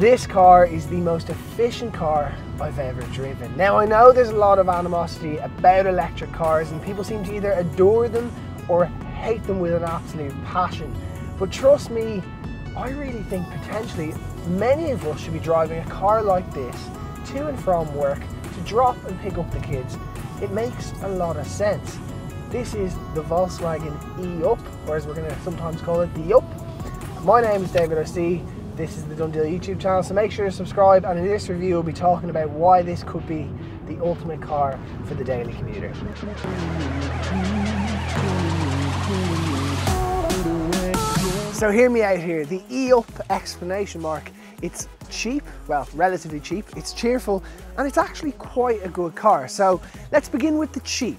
This car is the most efficient car I've ever driven. Now I know there's a lot of animosity about electric cars and people seem to either adore them or hate them with an absolute passion. But trust me, I really think potentially many of us should be driving a car like this to and from work to drop and pick up the kids. It makes a lot of sense. This is the Volkswagen E-Up, or as we're going to sometimes call it, the Up. My name is David O'C. This is the Done Deal YouTube channel, so make sure to subscribe. And in this review, we'll be talking about why this could be the ultimate car for the daily commuter. So hear me out here, the E-Up explanation mark. It's cheap, well, relatively cheap, it's cheerful, and it's actually quite a good car. So let's begin with the cheap.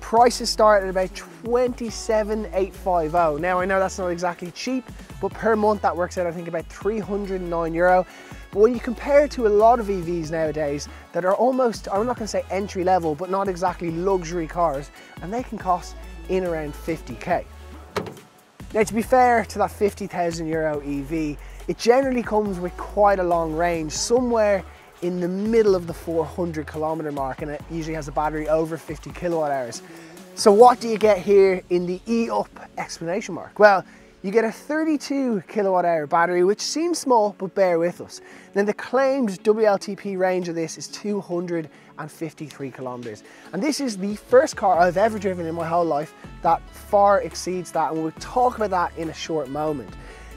Prices start at about 27,850. Now I know that's not exactly cheap, but per month that works out I think about 309 euro. But when you compare to a lot of EVs nowadays that are almost, I'm not gonna say entry level, but not exactly luxury cars, and they can cost in around 50K. Now to be fair to that 50,000 euro EV, it generally comes with quite a long range, somewhere in the middle of the 400 kilometer mark and it usually has a battery over 50 kilowatt hours. So what do you get here in the E-Up explanation mark? Well, you get a 32 kilowatt hour battery, which seems small, but bear with us. Then the claimed WLTP range of this is 253 kilometers. And this is the first car I've ever driven in my whole life that far exceeds that. And we'll talk about that in a short moment.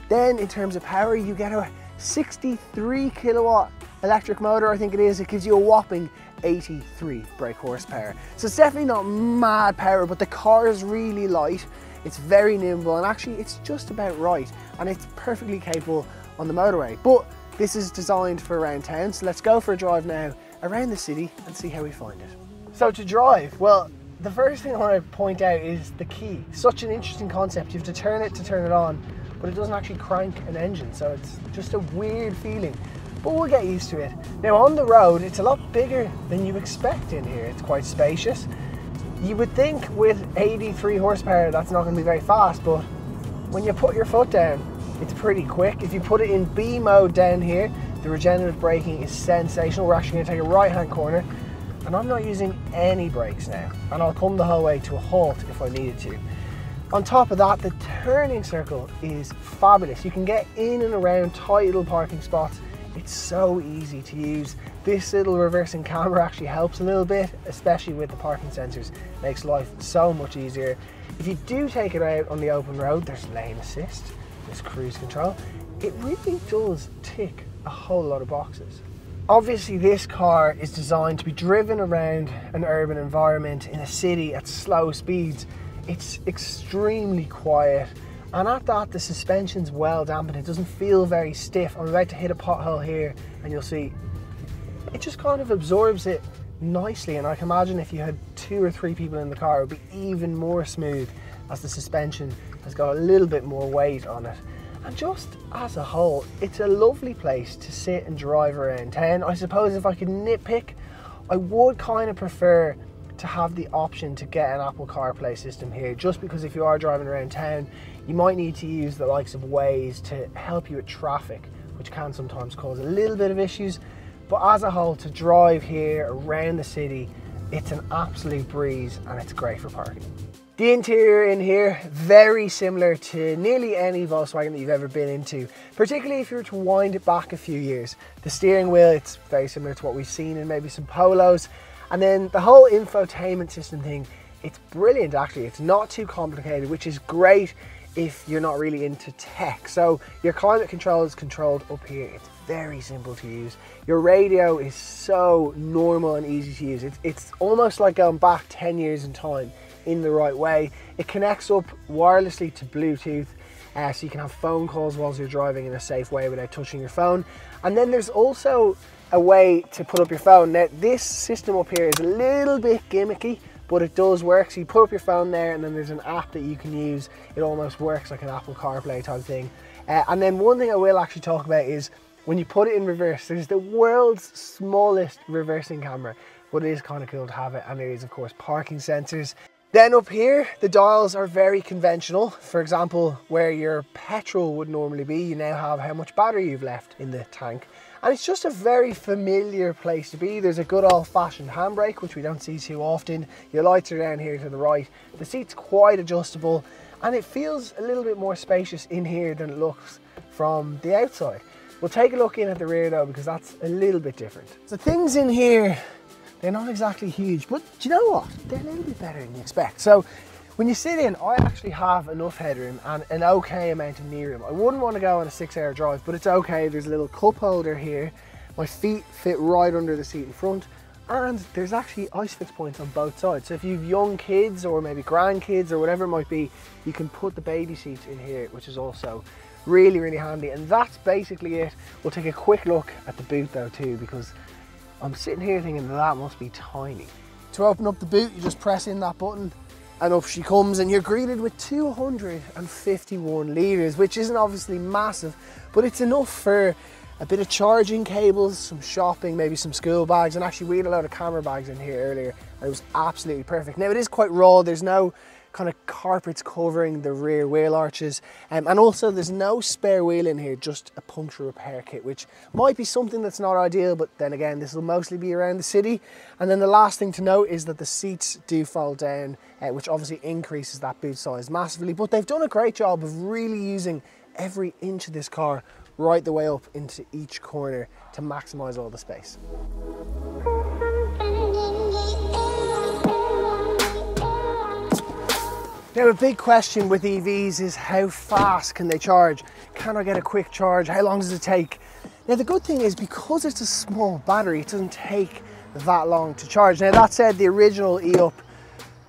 Then in terms of power, you get a 63 kilowatt electric motor, I think it is. It gives you a whopping 83 brake horsepower. So it's definitely not mad power, but the car is really light. It's very nimble and actually it's just about right. And it's perfectly capable on the motorway. But this is designed for around town. So let's go for a drive now around the city and see how we find it. So to drive, well, the first thing I want to point out is the key. Such an interesting concept. You have to turn it to turn it on, but it doesn't actually crank an engine. So it's just a weird feeling but we'll get used to it. Now on the road, it's a lot bigger than you expect in here. It's quite spacious. You would think with 83 horsepower, that's not gonna be very fast, but when you put your foot down, it's pretty quick. If you put it in B mode down here, the regenerative braking is sensational. We're actually gonna take a right-hand corner, and I'm not using any brakes now. And I'll come the whole way to a halt if I needed to. On top of that, the turning circle is fabulous. You can get in and around tight little parking spots it's so easy to use. This little reversing camera actually helps a little bit, especially with the parking sensors. Makes life so much easier. If you do take it out on the open road, there's lane assist, there's cruise control. It really does tick a whole lot of boxes. Obviously this car is designed to be driven around an urban environment in a city at slow speeds. It's extremely quiet and at that, the suspension's well dampened. It doesn't feel very stiff. I'm about to hit a pothole here and you'll see it just kind of absorbs it nicely. And I can imagine if you had two or three people in the car, it would be even more smooth as the suspension has got a little bit more weight on it. And just as a whole, it's a lovely place to sit and drive around town. I suppose if I could nitpick, I would kind of prefer to have the option to get an Apple CarPlay system here, just because if you are driving around town, you might need to use the likes of Waze to help you with traffic, which can sometimes cause a little bit of issues. But as a whole, to drive here around the city, it's an absolute breeze and it's great for parking. The interior in here, very similar to nearly any Volkswagen that you've ever been into, particularly if you were to wind it back a few years. The steering wheel, it's very similar to what we've seen in maybe some Polos. And then the whole infotainment system thing, it's brilliant actually. It's not too complicated, which is great if you're not really into tech. So your climate control is controlled up here. It's very simple to use. Your radio is so normal and easy to use. It's, it's almost like going back 10 years in time in the right way. It connects up wirelessly to Bluetooth uh, so you can have phone calls whilst you're driving in a safe way without touching your phone. And then there's also a way to put up your phone. Now this system up here is a little bit gimmicky but it does work. So you put up your phone there and then there's an app that you can use. It almost works like an Apple CarPlay type thing. Uh, and then one thing I will actually talk about is when you put it in reverse, there's the world's smallest reversing camera, but it is kind of cool to have it. And there is of course parking sensors. Then up here, the dials are very conventional. For example, where your petrol would normally be, you now have how much battery you've left in the tank. And it's just a very familiar place to be. There's a good old fashioned handbrake, which we don't see too often. Your lights are down here to the right. The seat's quite adjustable and it feels a little bit more spacious in here than it looks from the outside. We'll take a look in at the rear though, because that's a little bit different. So things in here, they're not exactly huge, but do you know what? They're a little bit better than you expect. So when you sit in, I actually have enough headroom and an okay amount of knee room. I wouldn't want to go on a six hour drive, but it's okay. There's a little cup holder here. My feet fit right under the seat in front and there's actually ISOFIX points on both sides. So if you've young kids or maybe grandkids or whatever it might be, you can put the baby seats in here, which is also really, really handy. And that's basically it. We'll take a quick look at the boot though too, because I'm sitting here thinking that must be tiny. To open up the boot, you just press in that button and up she comes and you're greeted with 251 litres, which isn't obviously massive, but it's enough for a bit of charging cables, some shopping, maybe some school bags, and actually we had a lot of camera bags in here earlier. it was absolutely perfect. Now it is quite raw, there's no kind of carpets covering the rear wheel arches. Um, and also there's no spare wheel in here, just a puncture repair kit, which might be something that's not ideal, but then again, this will mostly be around the city. And then the last thing to note is that the seats do fall down, uh, which obviously increases that boot size massively, but they've done a great job of really using every inch of this car right the way up into each corner to maximize all the space. Now a big question with EVs is how fast can they charge? Can I get a quick charge? How long does it take? Now the good thing is because it's a small battery, it doesn't take that long to charge. Now that said, the original e-up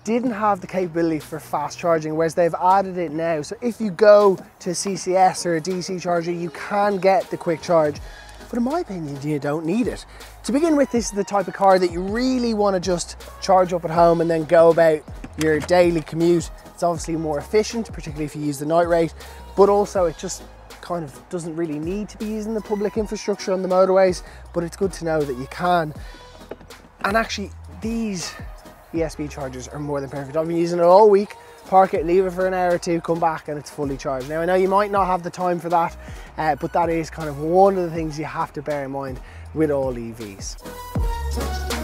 didn't have the capability for fast charging, whereas they've added it now. So if you go to CCS or a DC charger, you can get the quick charge. But in my opinion, you don't need it. To begin with, this is the type of car that you really want to just charge up at home and then go about your daily commute. It's obviously more efficient, particularly if you use the night rate, but also it just kind of doesn't really need to be using the public infrastructure on the motorways, but it's good to know that you can. And actually, these ESB chargers are more than perfect. I've been using it all week, park it, leave it for an hour or two, come back and it's fully charged. Now I know you might not have the time for that, uh, but that is kind of one of the things you have to bear in mind with all EVs.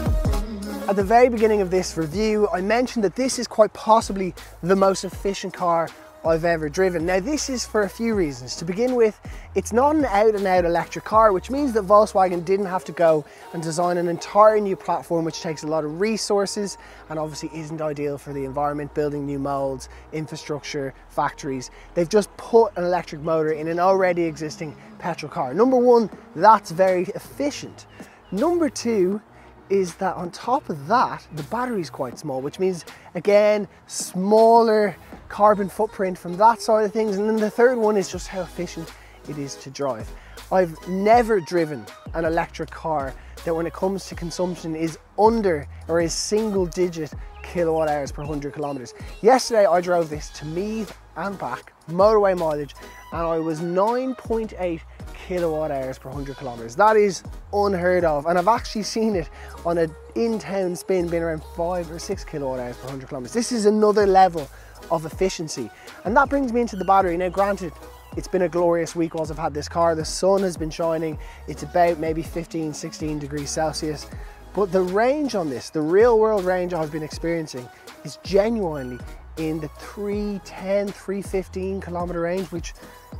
At the very beginning of this review, I mentioned that this is quite possibly the most efficient car I've ever driven. Now this is for a few reasons. To begin with, it's not an out and out electric car, which means that Volkswagen didn't have to go and design an entire new platform, which takes a lot of resources and obviously isn't ideal for the environment, building new molds, infrastructure, factories. They've just put an electric motor in an already existing petrol car. Number one, that's very efficient. Number two, is that on top of that, the battery is quite small, which means, again, smaller carbon footprint from that side of things. And then the third one is just how efficient it is to drive. I've never driven an electric car that when it comes to consumption is under or is single digit kilowatt hours per 100 kilometers. Yesterday I drove this to Meath and back, motorway mileage, and I was 9.8 kilowatt hours per 100 kilometers. That is unheard of. And I've actually seen it on an in-town spin being around five or six kilowatt hours per 100 kilometers. This is another level of efficiency. And that brings me into the battery. Now granted, it's been a glorious week whilst I've had this car. The sun has been shining. It's about maybe 15, 16 degrees Celsius. But the range on this, the real world range I've been experiencing is genuinely in the 310, 315 kilometer range, which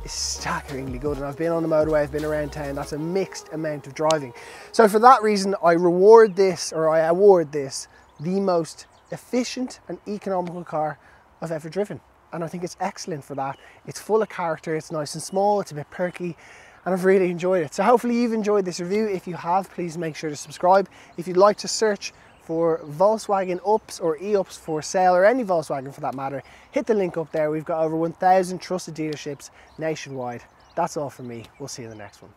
is staggeringly good. And I've been on the motorway, I've been around town. That's a mixed amount of driving. So for that reason, I reward this, or I award this, the most efficient and economical car I've ever driven. And I think it's excellent for that. It's full of character, it's nice and small, it's a bit perky, and I've really enjoyed it. So hopefully you've enjoyed this review. If you have, please make sure to subscribe. If you'd like to search for Volkswagen Ups or E-Ups for sale or any Volkswagen for that matter, hit the link up there. We've got over 1,000 trusted dealerships nationwide. That's all from me. We'll see you in the next one.